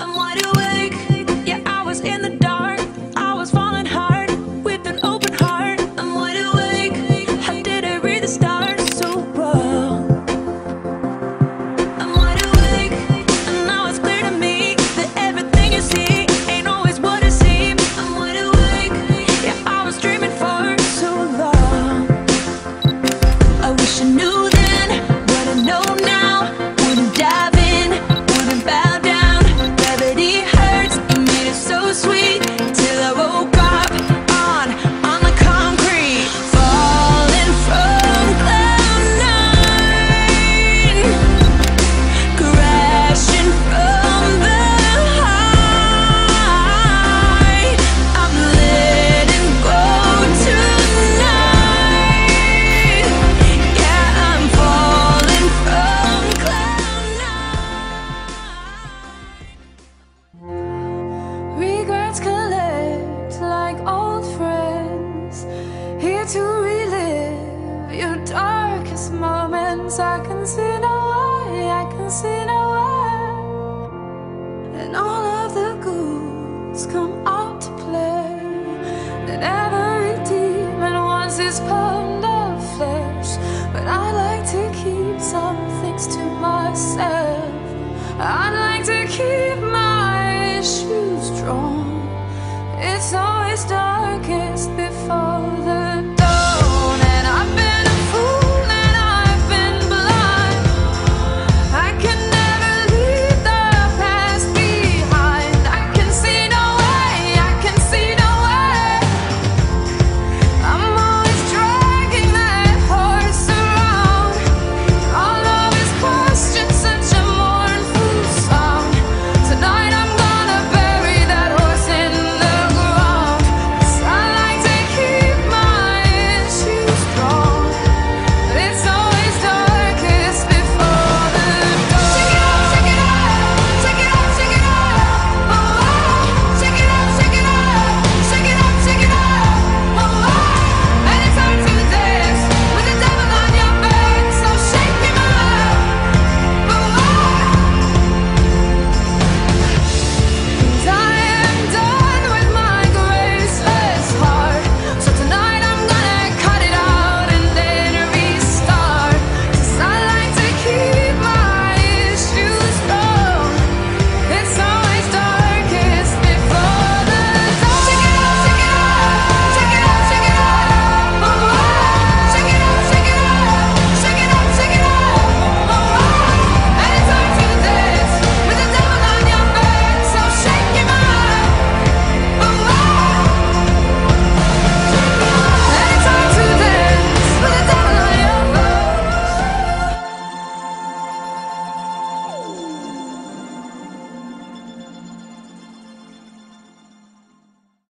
I'm wide awake, yeah, I was in the dark. I can see no way, I can see no way. And all of the ghouls come out to play. And every demon wants his pound of flesh. But I like to keep some things to myself. I like to keep my issues drawn. It's always darkest before the